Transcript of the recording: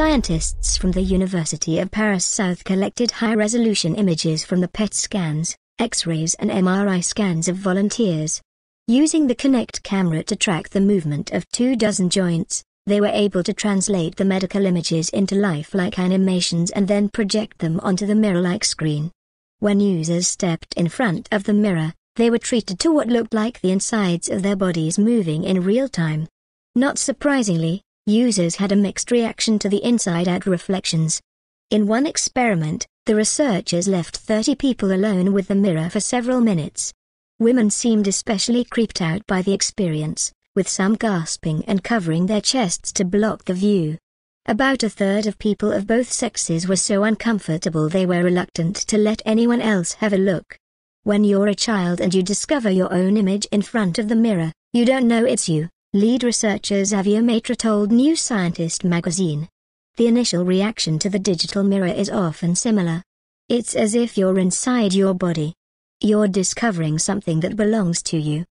Scientists from the University of Paris South collected high-resolution images from the PET scans, X-rays and MRI scans of volunteers. Using the Kinect camera to track the movement of two dozen joints, they were able to translate the medical images into lifelike animations and then project them onto the mirror-like screen. When users stepped in front of the mirror, they were treated to what looked like the insides of their bodies moving in real time. Not surprisingly, users had a mixed reaction to the inside-out reflections. In one experiment, the researchers left 30 people alone with the mirror for several minutes. Women seemed especially creeped out by the experience, with some gasping and covering their chests to block the view. About a third of people of both sexes were so uncomfortable they were reluctant to let anyone else have a look. When you're a child and you discover your own image in front of the mirror, you don't know it's you, lead researcher Xavier Maitre told New Scientist magazine. The initial reaction to the digital mirror is often similar. It's as if you're inside your body. You're discovering something that belongs to you,